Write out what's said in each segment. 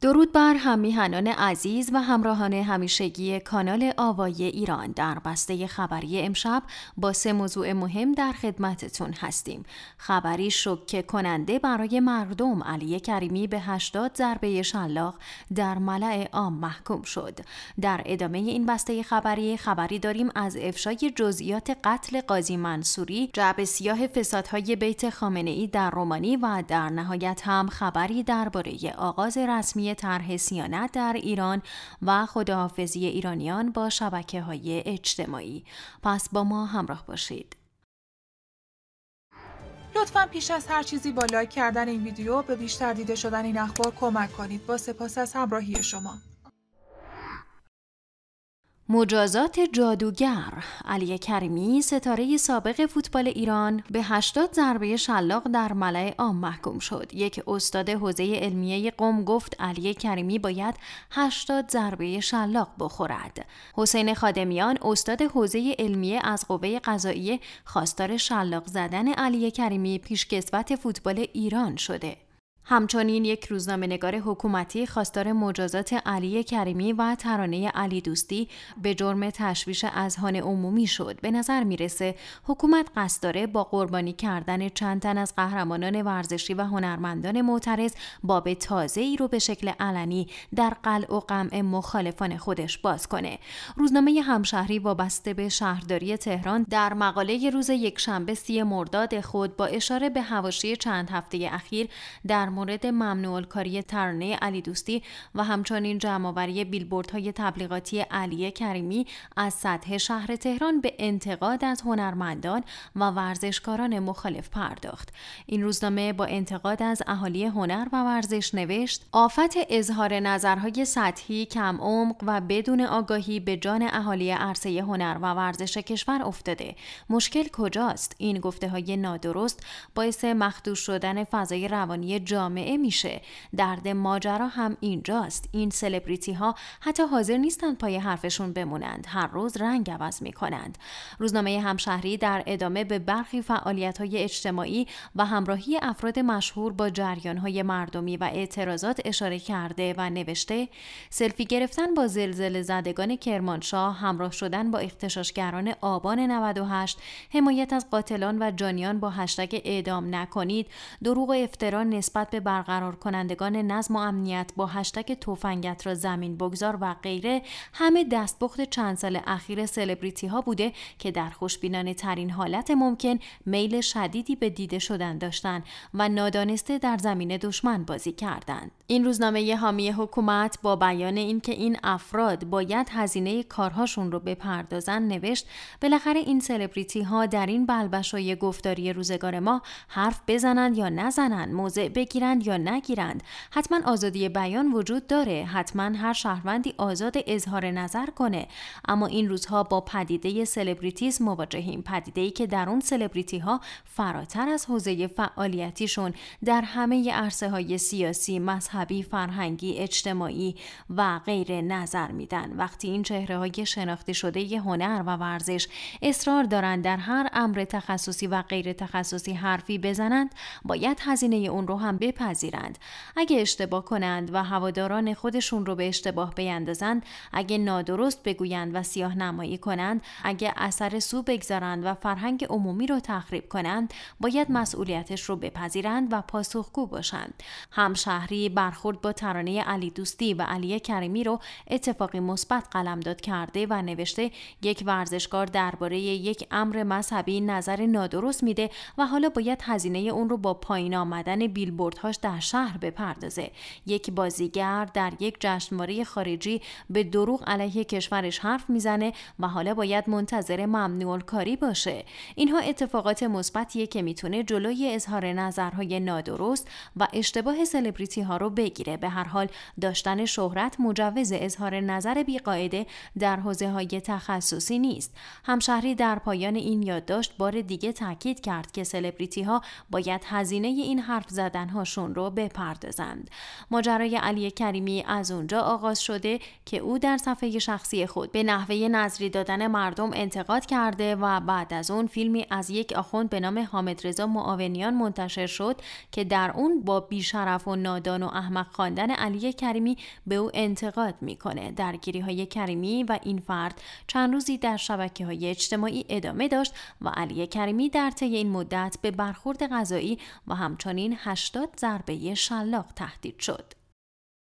درود بر همیهنان عزیز و همراهان همیشگی کانال آوای ایران در بسته خبری امشب با سه موضوع مهم در خدمتتون هستیم. خبری شوکه کننده برای مردم علی کریمی به 80 ضربه شلاق در ملع عام محکوم شد. در ادامه این بسته خبری خبری داریم از افشای جزئیات قتل قاضی منصوری، جعب سیاه فسادهای بیت خامنه ای در رومانی و در نهایت هم خبری درباره آغاز رسمی طرح سیانت در ایران و خداحافظی ایرانیان با شبکه های اجتماعی. پس با ما همراه باشید. لطفا پیش از هر چیزی با لایک کردن این ویدیو به بیشتر دیده شدن این اخبار کمک کنید. با سپاس از همراهی شما. مجازات جادوگر. علی کریمی ستاره سابق فوتبال ایران به 80 ضربه شلاق در ملع عام محکوم شد. یک استاد حوزه علمیه قم گفت علی کریمی باید 80 ضربه شلاق بخورد. حسین خادمیان استاد حوزه علمیه از قوه قضاییه خواستار شلاق زدن علی کریمی پیشکسوت فوتبال ایران شده. همچنین یک روزنامه نگار حکومتی خواستار مجازات علی کریمی و ترانه علی دوستی به جرم تشویش اذهان عمومی شد. به نظر می‌رسه حکومت قصد داره با قربانی کردن چند تن از قهرمانان ورزشی و هنرمندان معترض باب تازه ای رو به شکل علنی در قلع و قمع مخالفان خودش باز کنه. روزنامه همشهری وابسته به شهرداری تهران در مقاله روز یکشنبه سی مرداد خود با اشاره به حواشی چند هفته اخیر در مورد ممنوع کاری ترانه علی دوستی و همچنین جمعآوری بیلبوردهای تبلیغاتی علی کریمی از سطح شهر تهران به انتقاد از هنرمندان و ورزشکاران مخالف پرداخت. این روزنامه با انتقاد از اهالی هنر و ورزش نوشت آفت اظهار نظرهای سطحی کم عمق و بدون آگاهی به جان اهالی عرصه هنر و ورزش کشور افتاده. مشکل کجاست؟ این گفته های نادرست باعث مخدوش شدن فضای روانی جامعه جامعه میشه. درد ماجرا هم اینجاست. این سلبریتی ها حتی حاضر نیستند پای حرفشون بمونند. هر روز رنگ عوض می‌کنند. روزنامه همشهری در ادامه به برخی فعالیت های اجتماعی و همراهی افراد مشهور با جریان های مردمی و اعتراضات اشاره کرده و نوشته سلفی گرفتن با زلزله زدگان کرمانشاه همراه شدن با اختشاشگران آبان 98 حمایت از قاتلان و جانیان با هشتگ اعدام نکنید دروغ و افترا نسبت به برقرار کنندگان نظم و امنیت با هشتگ توفنگت را زمین بگذار و غیره همه دستبخت چند سال اخیر سلبریتی ها بوده که در خوشبینانه ترین حالت ممکن میل شدیدی به دیده شدن داشتند و نادانسته در زمین دشمن بازی کردند. این روزنامه حامی حکومت با بیان اینکه این افراد باید هزینه کارهاشون رو بپردازن نوشت بالاخره این سلبریتی ها در این بلبشای گفتاری روزگار ما حرف بزنند یا نزنند موضع بگیرند یا نگیرند. حتما آزادی بیان وجود داره حتما هر شهروندی آزاد اظهار نظر کنه. اما این روزها با پدیده سلبریتیز مواجهیم پدیده ای که در اون سلبریتی ها فراتر از حوزه فعالیتیشون در همه عرصه های سیاسی مذهبی فرهنگی اجتماعی و غیر نظر میدن. وقتی این چهره های شناخته شده هنر و ورزش اصرار دارند در هر امر تخصصی و غیر تخصصی حرفی بزنند باید هزینه اون رو هم بپذیرند. اگه اشتباه کنند و هواداران خودشون رو به اشتباه بیندازند اگه نادرست بگویند و سیاه نمایی کنند اگه اثر سو بگذارند و فرهنگ عمومی رو تخریب کنند باید مسئولیتش رو بپذیرند و پاسخگو باشند. همشهری برخورد با ترانه علی دوستی و علی کریمی رو اتفاقی مثبت قلمداد کرده و نوشته یک ورزشکار درباره یک امر مذهبی نظر نادرست میده و حالا باید هزینه اون رو با پایین آمدن بیلبوردها در شهر بپردازه. یک بازیگر در یک جشنواره خارجی به دروغ علیه کشورش حرف می‌زنه و حالا باید منتظر ممنوع کاری باشه. اینها اتفاقات مثبتیه که می‌تونه جلوی اظهار نظرهای نادرست و اشتباه سلبریتی ها رو بگیره به هر حال داشتن شهرت مجوز اظهار نظر بیقاعده در حوزه های تخصصی نیست همشهری در پایان این یادداشت بار دیگه تاکید کرد که سلبریتی ها باید هزینه این حرف زدن رو بپردازند. ماجرای علی کریمی از اونجا آغاز شده که او در صفحه شخصی خود به نحوه نظری دادن مردم انتقاد کرده و بعد از اون فیلمی از یک آخوند به نام حامد رضا معاونیان منتشر شد که در اون با بیشرف و نادان و احمق خواندن علی کریمی به او انتقاد می‌کنه. درگیری های کریمی و این فرد چند روزی در شبکه های اجتماعی ادامه داشت و علی کریمی در طی این مدت به برخورد غذایی و همچنین 80 ضربه شلاق تهدید شد.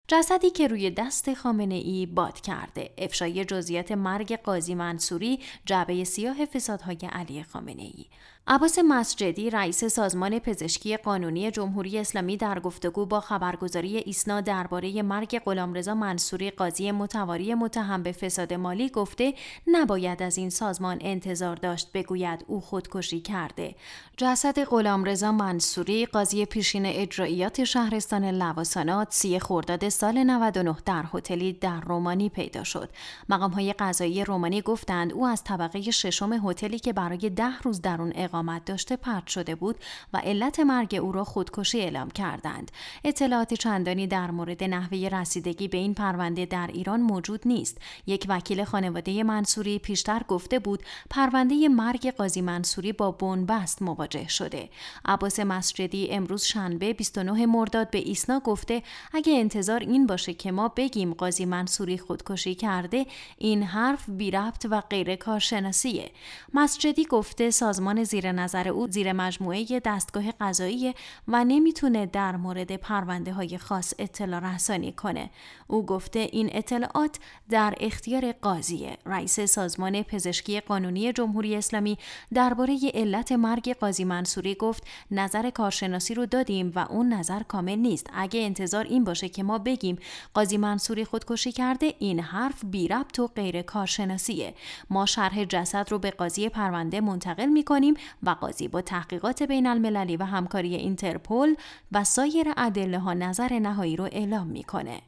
جسدی که روی دست خامنه ای باد کرده. افشای جزئیات مرگ قاضی منصوری جعبه سیاه فسادهای علی خامنه ای عباس مسجدی رئیس سازمان پزشکی قانونی جمهوری اسلامی در گفتگو با خبرگزاری ایسنا درباره مرگ غلامرضا منصوری قاضی متواری متهم به فساد مالی گفته نباید از این سازمان انتظار داشت بگوید او خودکشی کرده. جسد غلامرضا منصوری قاضی پیشین اجراییات شهرستان لواسانات سی خرداد سال 99 در هتلی در رومانی پیدا شد. مقام های قضایی رومانی گفتند او از طبقه ششم هتلی که برای ده روز در اون اقامت داشته پرت شده بود و علت مرگ او را خودکشی اعلام کردند. اطلاعات چندانی در مورد نحوه رسیدگی به این پرونده در ایران موجود نیست. یک وکیل خانواده منصوری پیشتر گفته بود پرونده مرگ قاضی منصوری با بنبست مواجه شده. عباس مسجدی امروز شنبه 29 مرداد به ایسنا گفته اگه انتظار این باشه که ما بگیم قاضی منصوری خودکشی کرده این حرف بی ربط و غیر کارشناسیه. مسجدی گفته سازمان زیر زیر نظر او زیر مجموعه دستگاه قضایی و نمی‌تونه در مورد پرونده های خاص اطلاع رسانی کنه. او گفته این اطلاعات در اختیار قاضیه. رئیس سازمان پزشکی قانونی جمهوری اسلامی درباره علت مرگ قاضی منصوری گفت نظر کارشناسی رو دادیم و اون نظر کامل نیست. اگه انتظار این باشه که ما بگیم قاضی منصوری خودکشی کرده این حرف بی ربط و غیر کارشناسیه. ما شرح جسد رو به قاضی پرونده منتقل می کنیم و قاضی با تحقیقات بین المللی و همکاری اینترپل و سایر ادله ها نظر نهایی رو اعلام می‌کنه.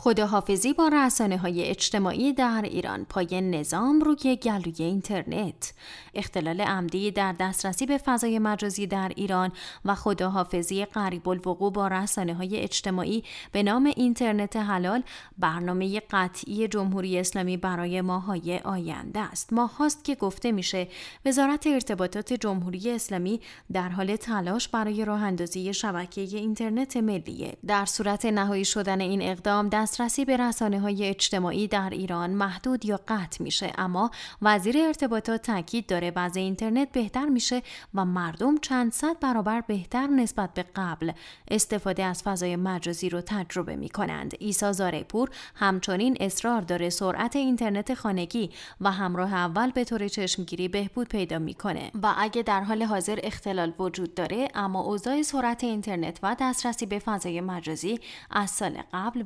خداحافظی با رسانه های اجتماعی در ایران پای نظام روی گلوی اینترنت. اختلال عمدی در دسترسی به فضای مجازی در ایران و خداحافظی قریب الوقوع با رسانه های اجتماعی به نام اینترنت حلال برنامه قطعی جمهوری اسلامی برای ماهای آینده است. ماه هاست که گفته میشه وزارت ارتباطات جمهوری اسلامی در حال تلاش برای راه اندازی شبکه اینترنت ملیه در صورت نهایی شدن این اقدام دسترسی به رسانه های اجتماعی در ایران محدود یا قطع میشه اما وزیر ارتباطات تاکید داره وضع اینترنت بهتر میشه و مردم چند صد برابر بهتر نسبت به قبل استفاده از فضای مجازی رو تجربه می کنند. ایسا زارپور همچنین اصرار داره سرعت اینترنت خانگی و همراه اول به طور چشمگیری بهبود پیدا می‌کنه و اگه در حال حاضر اختلال وجود داره اما اوضاع سرعت اینترنت و دسترسی به فضای مجازی از سال قبل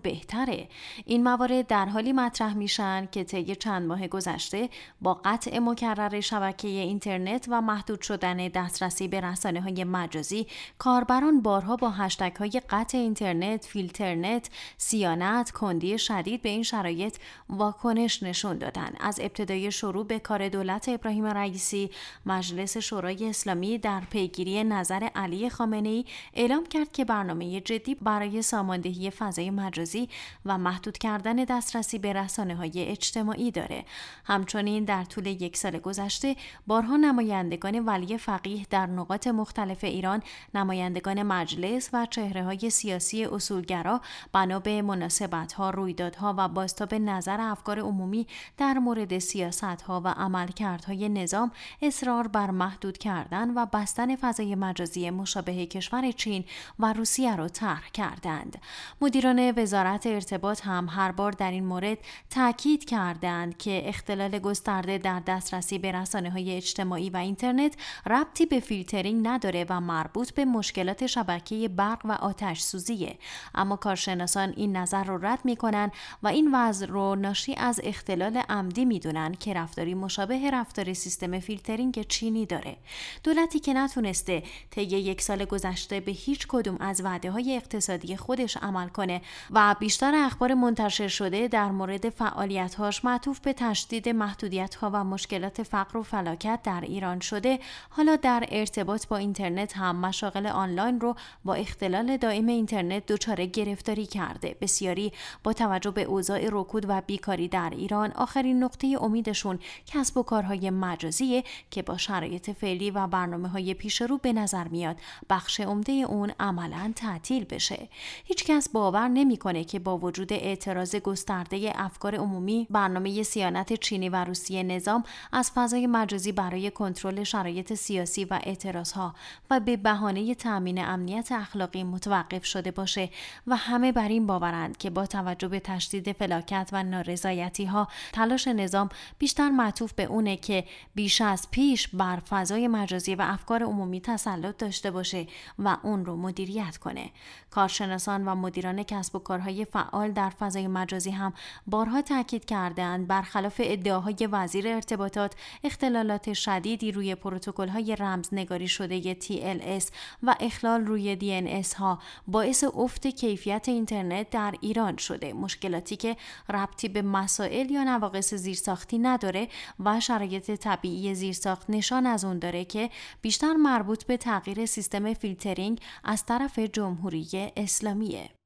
بهتره این موارد در حالی مطرح میشن که طی چند ماه گذشته با قطع مکرر شبکه اینترنت و محدود شدن دسترسی به رسانه های مجازی کاربران بارها با هشتگ های قطع اینترنت، فیلترنت، سیانت، کندی شدید به این شرایط واکنش نشون دادن. از ابتدای شروع به کار دولت ابراهیم رئیسی مجلس شورای اسلامی در پیگیری نظر علی خامنه ای اعلام کرد که برنامه جدی برای ساماندهی فضای مجازی و محدود کردن دسترسی به رسانه های اجتماعی داره. همچنین در طول یک سال گذشته بارها نمایندگان ولی فقیه در نقاط مختلف ایران نمایندگان مجلس و چهره های سیاسی اصولگرا بنا به مناسبت ها، رویدادها و باستاب نظر افکار عمومی در مورد سیاست ها و عملکردهای نظام اصرار بر محدود کردن و بستن فضای مجازی مشابه کشور چین و روسیه را طرح کردند. مدیران وزارت ارتباط هم هر بار در این مورد تاکید کردند که اختلال گسترده در دسترسی به رسانه های اجتماعی و اینترنت ربطی به فیلترینگ نداره و مربوط به مشکلات شبکه برق و آتش سوزیه اما کارشناسان این نظر رو رد می‌کنن و این وضع رو ناشی از اختلال عمدی می‌دونن که رفتاری مشابه رفتار سیستم فیلترینگ چینی داره. دولتی که نتونسته طی یک سال گذشته به هیچ کدوم از وعده های اقتصادی خودش عمل کنه و بیشتر اخبار منتشر شده در مورد فعالیتهاش معطوف به تشدید محدودیتها و مشکلات فقر و فلاکت در ایران شده. حالا در ارتباط با اینترنت هم مشاغل آنلاین رو با اختلال دائم اینترنت دچار گرفتاری کرده. بسیاری با توجه به اوضاع رکود و بیکاری در ایران آخرین نقطه امیدشون کسب و کارهای مجازیه که با شرایط فعلی و برنامه های پیش رو به نظر میاد بخش عمده اون عملا تعطیل بشه. هیچکس باور نمی‌کنه که با وجود اعتراض گسترده افکار عمومی برنامه سیانت چینی و روسیه نظام از فضای مجازی برای کنترل شرایط سیاسی و اعتراضها و به بهانه تأمین امنیت اخلاقی متوقف شده باشه و همه بر این باورند که با توجه به تشدید فلاکت و نارضایتی ها تلاش نظام بیشتر معطوف به اونه که بیش از پیش بر فضای مجازی و افکار عمومی تسلط داشته باشه و اون رو مدیریت کنه. کارشناسان و مدیران کسب و کارهای فعال در فضای مجازی هم بارها تاکید کردند برخلاف ادعاهای وزیر ارتباطات اختلالات شدیدی روی های رمزنگاری شده TLS و اخلال روی DNS ها باعث افت کیفیت اینترنت در ایران شده. مشکلاتی که ربطی به مسائل یا نواقص زیرساختی نداره و شرایط طبیعی زیرساخت نشان از اون داره که بیشتر مربوط به تغییر سیستم فیلترینگ از طرف جمهوری اسلامیه.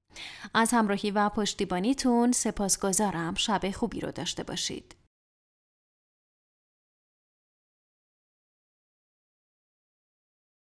از همراهی و پشتیبانیتون سپاسگزارم. شب خوبی رو داشته باشید.